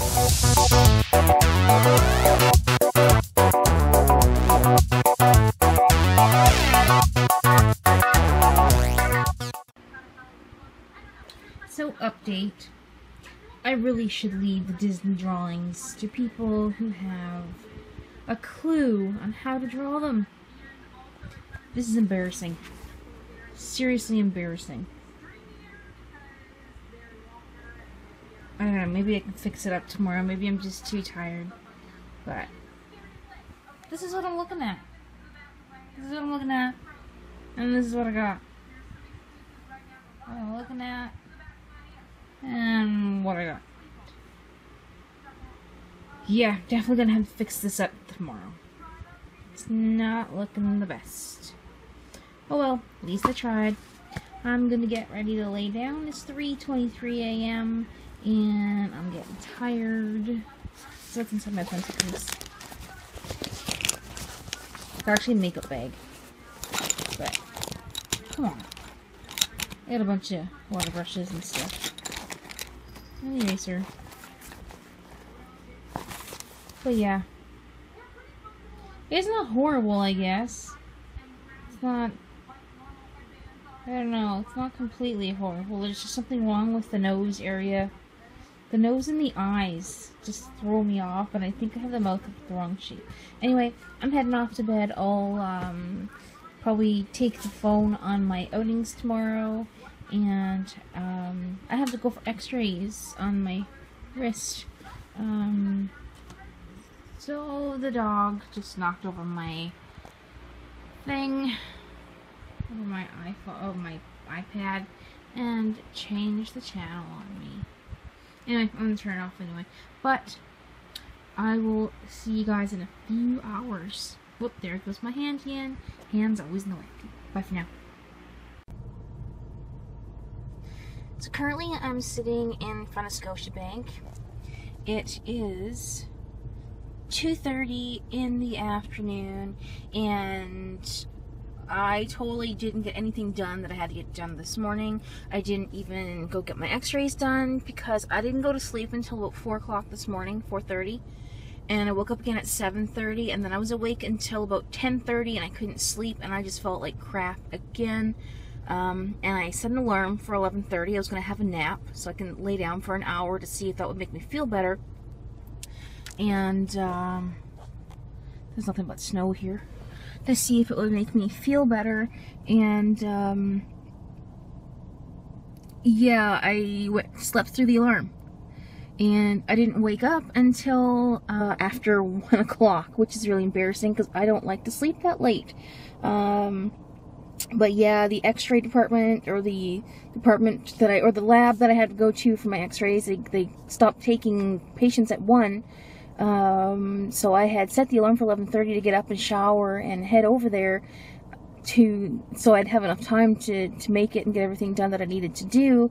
So, update. I really should leave the Disney drawings to people who have a clue on how to draw them. This is embarrassing. Seriously embarrassing. I don't know, maybe I can fix it up tomorrow. Maybe I'm just too tired. But this is what I'm looking at. This is what I'm looking at. And this is what I got. What I'm looking at. And what I got. Yeah, definitely gonna have to fix this up tomorrow. It's not looking the best. Oh well, at least I tried. I'm gonna get ready to lay down. It's 3.23 a.m. and I'm getting tired. So what's inside my pencil case? It's actually a makeup bag. But, come on. I got a bunch of water brushes and stuff. An eraser. But yeah. It's not horrible, I guess. It's not... I don't know. It's not completely horrible. There's just something wrong with the nose area. The nose and the eyes just throw me off, and I think I have the mouth of the wrong shape. Anyway, I'm heading off to bed. I'll um, probably take the phone on my outings tomorrow, and um, I have to go for x-rays on my wrist. Um, so the dog just knocked over my thing, over my iPhone, over my iPad, and changed the channel on me. Anyway, I'm gonna turn it off anyway. But I will see you guys in a few hours. Whoop, there goes my hand again. Hands always in the way. Bye for now. So currently I'm sitting in front of Scotiabank. It is 2.30 in the afternoon and I totally didn't get anything done that I had to get done this morning. I didn't even go get my x-rays done because I didn't go to sleep until about 4 o'clock this morning, 4.30. And I woke up again at 7.30 and then I was awake until about 10.30 and I couldn't sleep and I just felt like crap again. Um, and I set an alarm for 11.30. I was going to have a nap so I can lay down for an hour to see if that would make me feel better. And um, there's nothing but snow here to see if it would make me feel better. And um, yeah, I slept through the alarm. And I didn't wake up until uh, after 1 o'clock, which is really embarrassing because I don't like to sleep that late. Um, but yeah, the x-ray department or the department that I, or the lab that I had to go to for my x-rays, they, they stopped taking patients at 1 um, so I had set the alarm for 11:30 to get up and shower and head over there to so I'd have enough time to to make it and get everything done that I needed to do.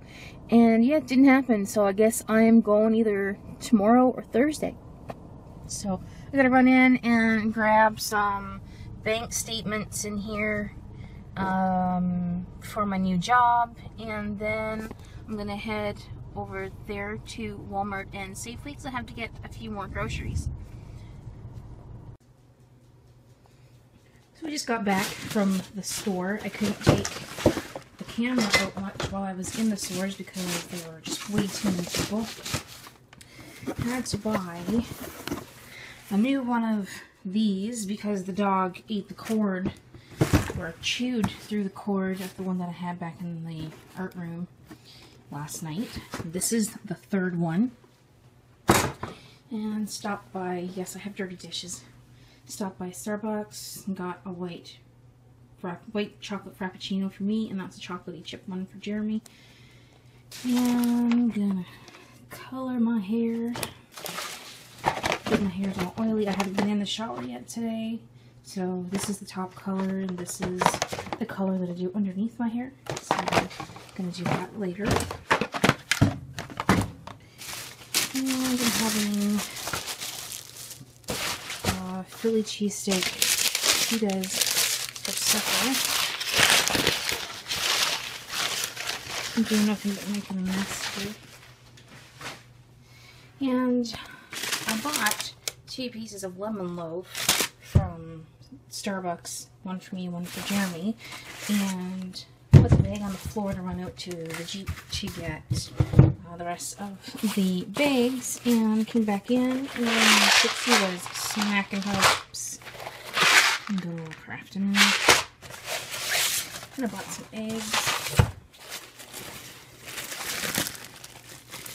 And yeah, it didn't happen. So I guess I'm going either tomorrow or Thursday. So I gotta run in and grab some bank statements in here um, for my new job, and then I'm gonna head over there to Walmart and Safeway because I have to get a few more groceries. So we just got back from the store. I couldn't take the camera out much while I was in the stores because there were just way too many people. I had to buy a new one of these because the dog ate the cord or chewed through the cord of the one that I had back in the art room last night. This is the third one. And stopped by, yes, I have dirty dishes. Stopped by Starbucks and got a white white chocolate frappuccino for me, and that's a chocolatey chip one for Jeremy. And I'm gonna color my hair. My hair's all oily. I haven't been in the shower yet today. So this is the top color, and this is the color that I do underneath my hair. So I'm going to do that later. And I'm having uh, Philly cheesesteak pitas for supper. I'm doing nothing but making a mess here. And I bought two pieces of lemon loaf Starbucks, one for me, one for Jeremy, and put the bag on the floor to run out to the Jeep to get uh, the rest of the bags, and came back in, and was smacking her lips. Little crafting. And I bought some eggs.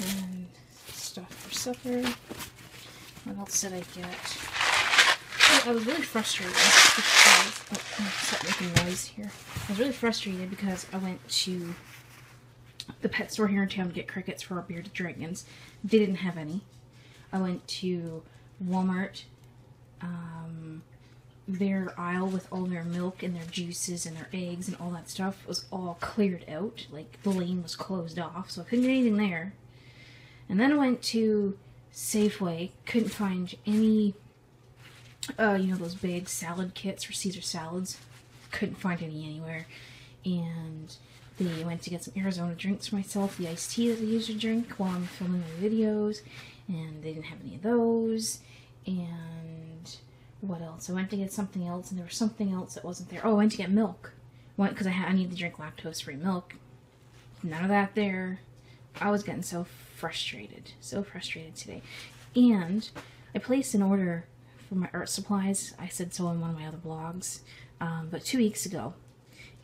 And stuff for supper. What else did I get? I was really frustrated because oh, stop making noise here. I was really frustrated because I went to the pet store here in town to get crickets for our bearded dragons. They didn't have any. I went to Walmart. Um, their aisle with all their milk and their juices and their eggs and all that stuff was all cleared out. Like the lane was closed off, so I couldn't get anything there. And then I went to Safeway, couldn't find any uh, you know, those big salad kits for Caesar salads. Couldn't find any anywhere. And they went to get some Arizona drinks for myself, the iced tea that I to drink while I'm filming my videos. And they didn't have any of those. And what else? I went to get something else, and there was something else that wasn't there. Oh, I went to get milk. Because I, had I need to drink lactose-free milk. None of that there. I was getting so frustrated. So frustrated today. And I placed an order for my art supplies. I said so in one of my other blogs, um, but two weeks ago.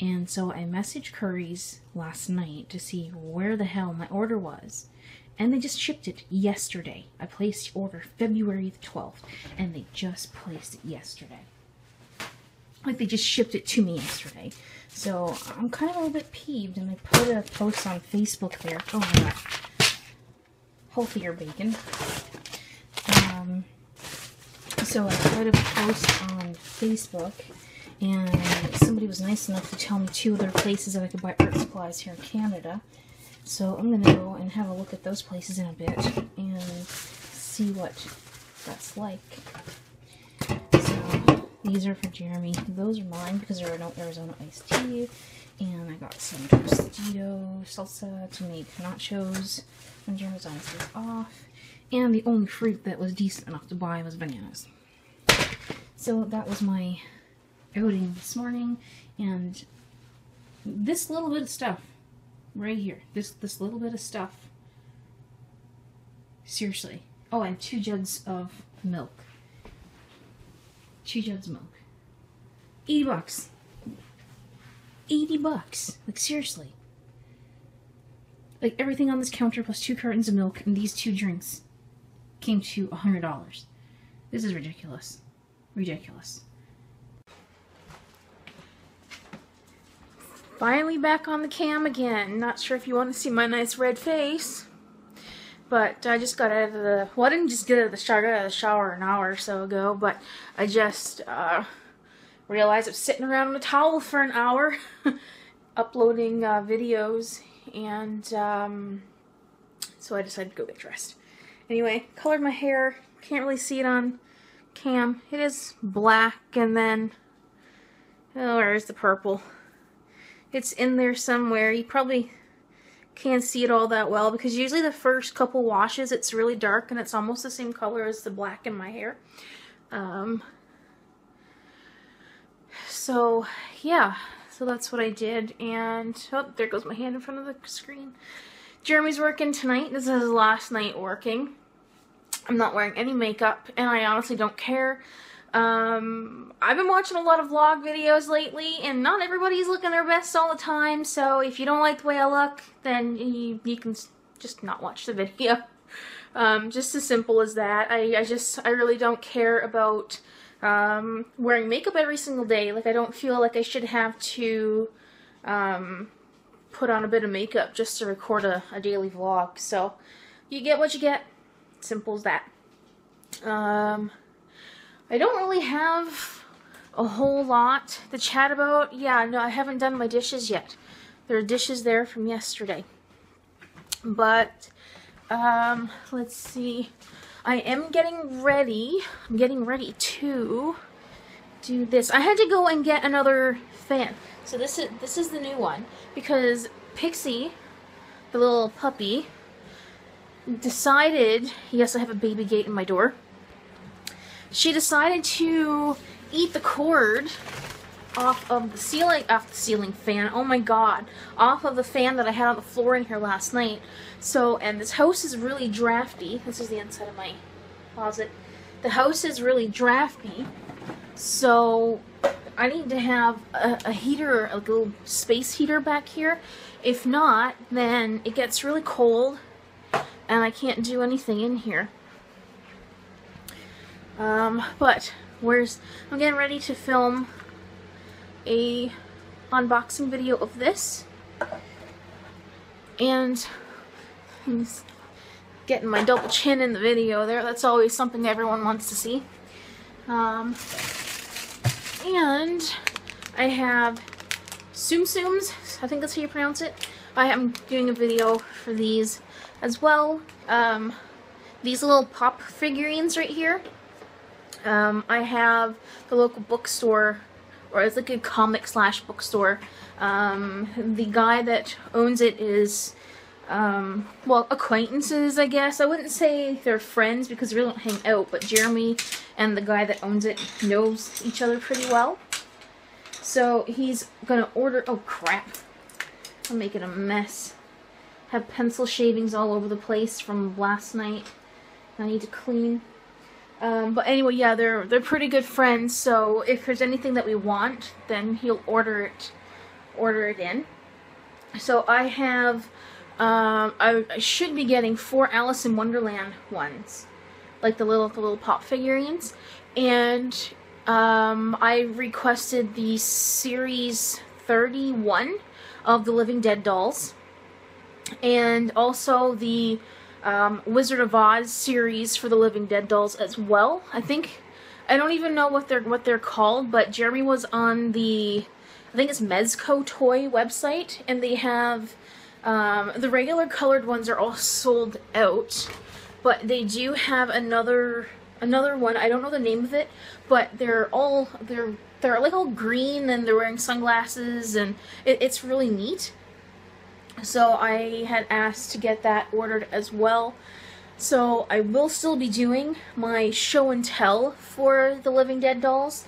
And so I messaged Curry's last night to see where the hell my order was. And they just shipped it yesterday. I placed the order February the 12th, and they just placed it yesterday. Like they just shipped it to me yesterday. So I'm kind of a little bit peeved, and I put a post on Facebook there. Oh my god. Healthier bacon. Um, so I put a post on Facebook, and somebody was nice enough to tell me two other places that I could buy art supplies here in Canada. So I'm going to go and have a look at those places in a bit and see what that's like. So these are for Jeremy. Those are mine because there are no Arizona iced tea. And I got some Tostito salsa to make nachos when Jeremy's on his off. And the only fruit that was decent enough to buy was bananas. So that was my outing this morning, and this little bit of stuff right here, this this little bit of stuff. Seriously. Oh, and two jugs of milk. Two jugs of milk. 80 bucks. 80 bucks. Like, seriously. Like, everything on this counter plus two cartons of milk and these two drinks came to $100. This is ridiculous. Ridiculous. Finally back on the cam again. Not sure if you want to see my nice red face. But I just got out of the, well I didn't just get out of the shower, I got out of the shower an hour or so ago, but I just uh, realized I was sitting around on a towel for an hour uploading uh, videos and um, so I decided to go get dressed. Anyway, colored my hair, can't really see it on cam. It is black and then, oh, where's the purple? It's in there somewhere. You probably can't see it all that well because usually the first couple washes it's really dark and it's almost the same color as the black in my hair. Um, so, yeah. So that's what I did. And, oh, there goes my hand in front of the screen. Jeremy's working tonight. This is his last night working. I'm not wearing any makeup, and I honestly don't care. Um, I've been watching a lot of vlog videos lately, and not everybody's looking their best all the time, so if you don't like the way I look, then you, you can just not watch the video. Um, just as simple as that. I, I just, I really don't care about um, wearing makeup every single day. Like, I don't feel like I should have to um, put on a bit of makeup just to record a, a daily vlog. So, you get what you get. Simple as that. Um, I don't really have a whole lot to chat about. Yeah, no, I haven't done my dishes yet. There are dishes there from yesterday. But, um, let's see. I am getting ready. I'm getting ready to do this. I had to go and get another fan. So this is this is the new one because Pixie, the little puppy, decided, yes, I have a baby gate in my door. She decided to eat the cord off of the ceiling, off the ceiling fan, oh my god, off of the fan that I had on the floor in here last night. So, and this house is really drafty. This is the inside of my closet. The house is really drafty, so I need to have a, a heater, a little space heater back here. If not, then it gets really cold and I can't do anything in here. Um, but where's I'm getting ready to film a unboxing video of this. And I'm getting my double chin in the video there. That's always something everyone wants to see. Um, and I have Tsum Tsums I think that's how you pronounce it. I am doing a video for these as well um, these little pop figurines right here um, I have the local bookstore or it's like a comic slash bookstore. Um, the guy that owns it is, um, well, acquaintances, I guess. I wouldn't say they're friends because we don't hang out, but Jeremy and the guy that owns it knows each other pretty well. So he's gonna order, oh crap, I'm making a mess. Have pencil shavings all over the place from last night. I need to clean. Um, but anyway, yeah, they're they're pretty good friends. So if there's anything that we want, then he'll order it, order it in. So I have, um, I, I should be getting four Alice in Wonderland ones, like the little the little pop figurines, and um, I requested the series 31 of the Living Dead dolls, and also the um, Wizard of Oz series for the Living Dead dolls as well. I think I don't even know what they're what they're called, but Jeremy was on the I think it's Mezco Toy website, and they have um, the regular colored ones are all sold out, but they do have another another one. I don't know the name of it, but they're all they're they're like all green and they're wearing sunglasses, and it, it's really neat. So I had asked to get that ordered as well. So I will still be doing my show and tell for the Living Dead dolls,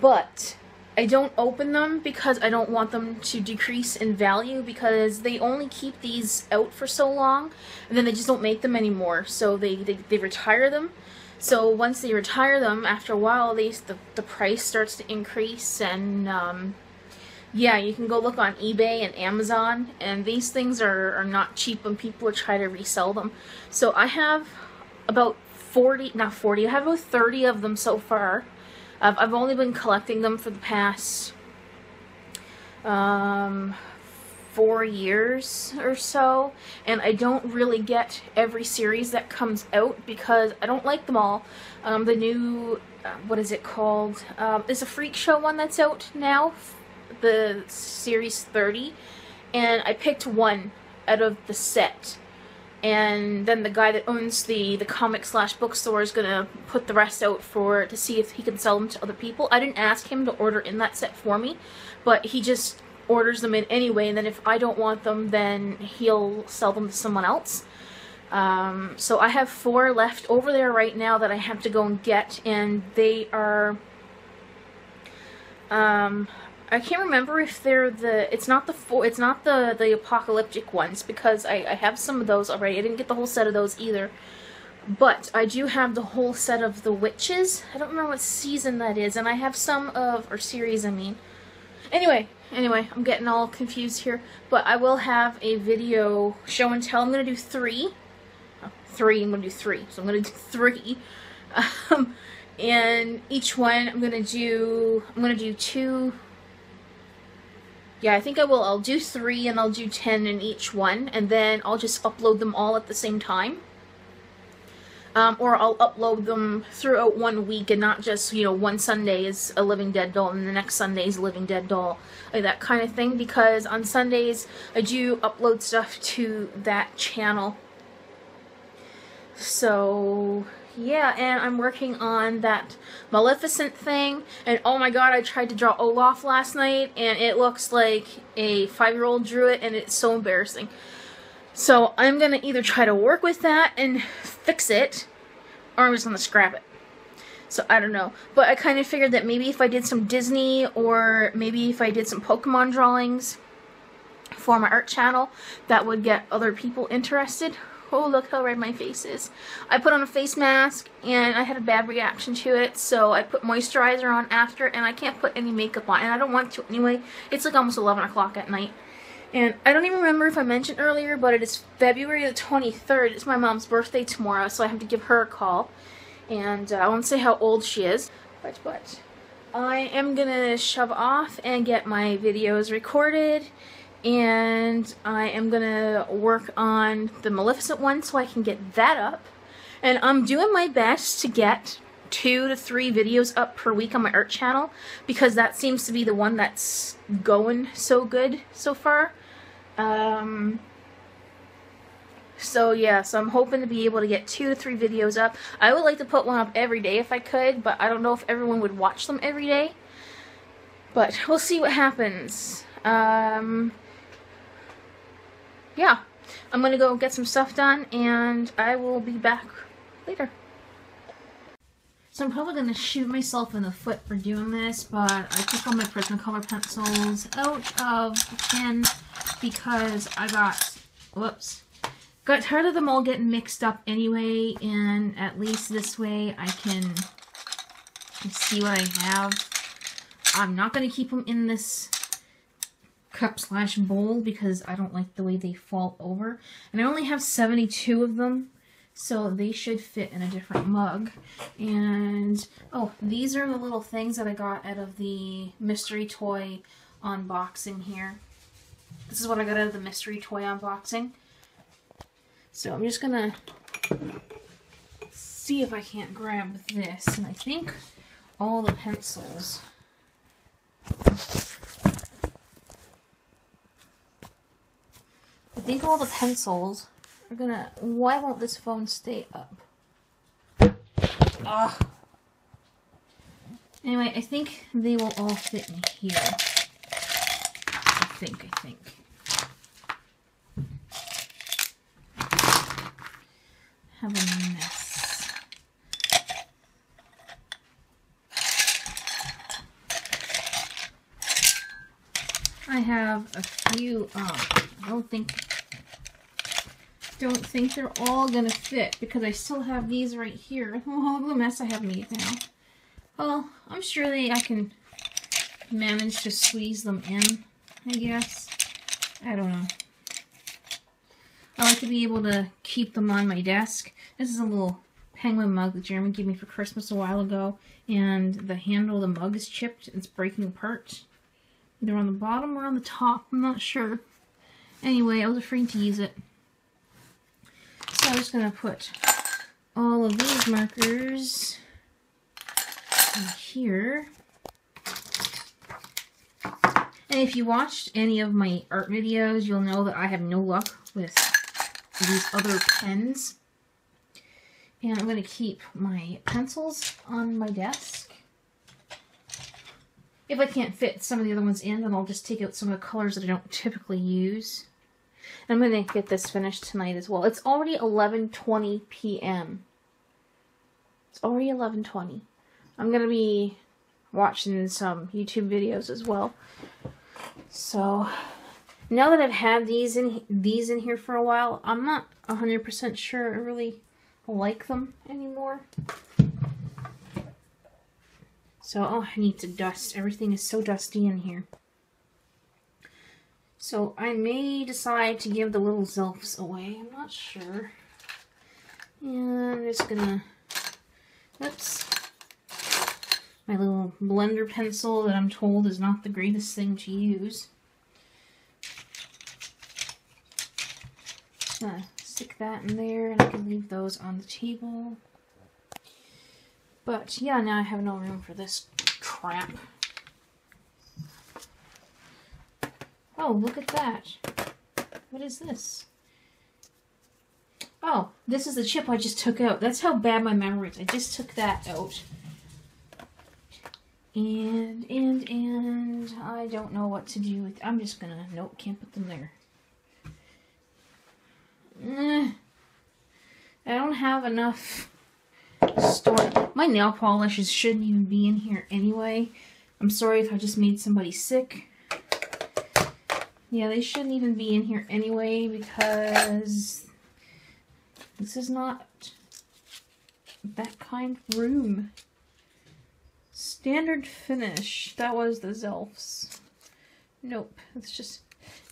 but I don't open them because I don't want them to decrease in value because they only keep these out for so long and then they just don't make them anymore. So they, they, they retire them. So once they retire them, after a while, they, the, the price starts to increase and um, yeah, you can go look on eBay and Amazon, and these things are, are not cheap when people try to resell them. So I have about 40, not 40, I have about 30 of them so far. I've, I've only been collecting them for the past um, four years or so, and I don't really get every series that comes out because I don't like them all. Um, the new, uh, what is it called? Um, there's a Freak Show one that's out now the series 30 and I picked one out of the set and then the guy that owns the the comic slash bookstore is gonna put the rest out for to see if he can sell them to other people. I didn't ask him to order in that set for me, but he just orders them in anyway, and then if I don't want them, then he'll sell them to someone else. Um, so I have four left over there right now that I have to go and get, and they are um, I can't remember if they're the. It's not the four. It's not the the apocalyptic ones because I I have some of those already. I didn't get the whole set of those either, but I do have the whole set of the witches. I don't remember what season that is, and I have some of or series. I mean, anyway, anyway, I'm getting all confused here, but I will have a video show and tell. I'm gonna do three. Oh, three. I'm gonna do three. So I'm gonna do three. Um, and each one I'm gonna do. I'm gonna do two yeah, I think I will. I'll do three and I'll do ten in each one, and then I'll just upload them all at the same time. Um, or I'll upload them throughout one week and not just, you know, one Sunday is a Living Dead doll and the next Sunday is a Living Dead doll, like that kind of thing, because on Sundays I do upload stuff to that channel. So, yeah, and I'm working on that Maleficent thing, and oh my god, I tried to draw Olaf last night, and it looks like a five-year-old drew it, and it's so embarrassing. So I'm gonna either try to work with that and fix it, or I'm just gonna scrap it. So I don't know. But I kind of figured that maybe if I did some Disney or maybe if I did some Pokemon drawings for my art channel, that would get other people interested. Oh, look how red my face is. I put on a face mask and I had a bad reaction to it, so I put moisturizer on after and I can't put any makeup on, and I don't want to anyway. It's like almost 11 o'clock at night. And I don't even remember if I mentioned earlier, but it is February the 23rd. It's my mom's birthday tomorrow, so I have to give her a call and uh, I won't say how old she is, but but I am gonna shove off and get my videos recorded and I am gonna work on the Maleficent one so I can get that up and I'm doing my best to get two to three videos up per week on my art channel because that seems to be the one that's going so good so far um, so yeah, so I'm hoping to be able to get two to three videos up. I would like to put one up every day if I could, but I don't know if everyone would watch them every day. But we'll see what happens. Um, yeah, I'm gonna go get some stuff done, and I will be back later. So I'm probably going to shoot myself in the foot for doing this, but I took all my Prismacolor pencils out of the tin because I got, whoops, Got tired of them all getting mixed up anyway, and at least this way I can see what I have. I'm not going to keep them in this cup slash bowl because I don't like the way they fall over. And I only have 72 of them, so they should fit in a different mug. And, oh, these are the little things that I got out of the mystery toy unboxing here. This is what I got out of the mystery toy unboxing. So I'm just gonna see if I can't grab this. And I think all the pencils. I think all the pencils are gonna. Why won't this phone stay up? Ugh. Anyway, I think they will all fit in here. I think, I think. have a mess. I have a few, um, I don't think, don't think they're all gonna fit because I still have these right here. Oh, the mess I have made now. Well, I'm sure they, I can manage to squeeze them in, I guess. I don't know. I like to be able to keep them on my desk. This is a little penguin mug that Jeremy gave me for Christmas a while ago, and the handle of the mug is chipped. It's breaking apart. Either on the bottom or on the top, I'm not sure. Anyway, I was afraid to use it. So I'm just going to put all of these markers here. And if you watched any of my art videos, you'll know that I have no luck with these other pens. And I'm going to keep my pencils on my desk. If I can't fit some of the other ones in, then I'll just take out some of the colors that I don't typically use. I'm going to get this finished tonight as well. It's already 11.20 p.m. It's already 11.20. I'm going to be watching some YouTube videos as well. So, now that I've had these in these in here for a while, I'm not 100% sure I really like them anymore. So, oh, I need to dust. Everything is so dusty in here. So, I may decide to give the little Zelfs away. I'm not sure. And I'm just gonna... Oops. My little blender pencil that I'm told is not the greatest thing to use. gonna stick that in there and I can leave those on the table. But yeah, now I have no room for this crap. Oh, look at that. What is this? Oh, this is the chip I just took out. That's how bad my memory is. I just took that out. And, and, and, I don't know what to do with, I'm just gonna, nope, can't put them there. I don't have enough store. My nail polishes shouldn't even be in here anyway. I'm sorry if I just made somebody sick. Yeah, they shouldn't even be in here anyway because this is not that kind of room. Standard finish. That was the Zelfs. Nope. It's just...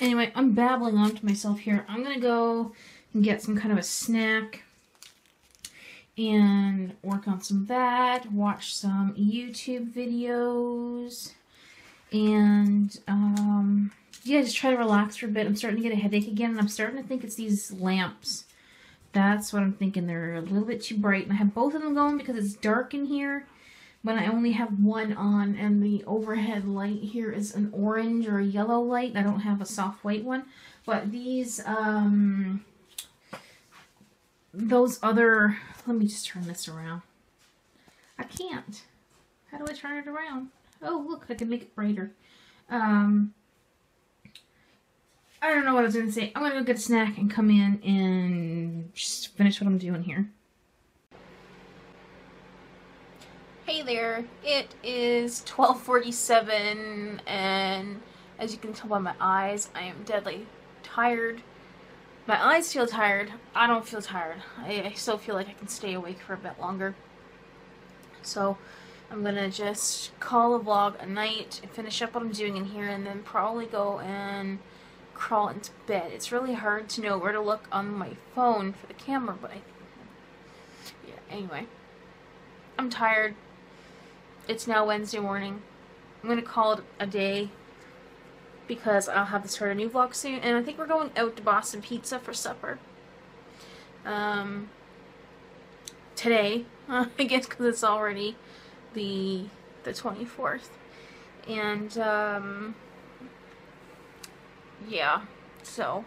Anyway, I'm babbling on to myself here. I'm to go and get some kind of a snack and work on some of that, watch some YouTube videos, and um, yeah, just try to relax for a bit. I'm starting to get a headache again, and I'm starting to think it's these lamps. That's what I'm thinking. They're a little bit too bright, and I have both of them going because it's dark in here, but I only have one on, and the overhead light here is an orange or a yellow light. I don't have a soft white one, but these, um, those other, let me just turn this around. I can't. How do I turn it around? Oh, look, I can make it brighter. Um, I don't know what I was going to say. I'm going to go get a snack and come in and just finish what I'm doing here. Hey there, it is 1247 and as you can tell by my eyes, I am deadly tired. My eyes feel tired. I don't feel tired. I, I still feel like I can stay awake for a bit longer. So I'm gonna just call a vlog a night and finish up what I'm doing in here and then probably go and crawl into bed. It's really hard to know where to look on my phone for the camera, but I... Yeah, anyway. I'm tired. It's now Wednesday morning. I'm going to call it a day because I'll have to start a new vlog soon, and I think we're going out to Boston Pizza for supper. Um, today, I guess because it's already the the 24th. And, um, yeah, so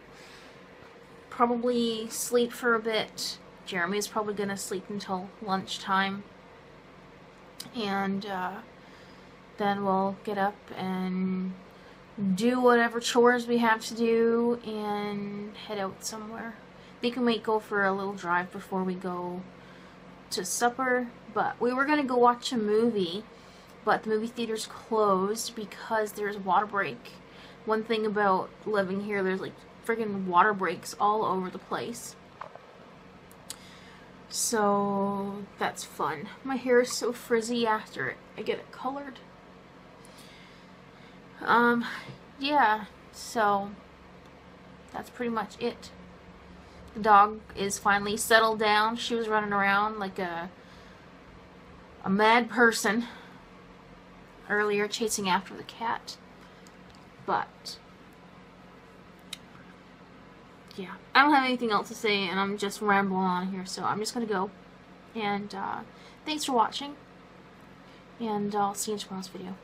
probably sleep for a bit. Jeremy's probably going to sleep until lunchtime. And uh, then we'll get up and do whatever chores we have to do and head out somewhere. Think we might go for a little drive before we go to supper. But we were going to go watch a movie, but the movie theater's closed because there's water break one thing about living here, there's like friggin' water breaks all over the place. So that's fun. My hair is so frizzy after it. I get it colored. Um, yeah, so that's pretty much it. The dog is finally settled down. She was running around like a a mad person earlier chasing after the cat. But, yeah, I don't have anything else to say, and I'm just rambling on here, so I'm just going to go. And uh, thanks for watching, and I'll see you in tomorrow's video.